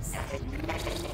Seven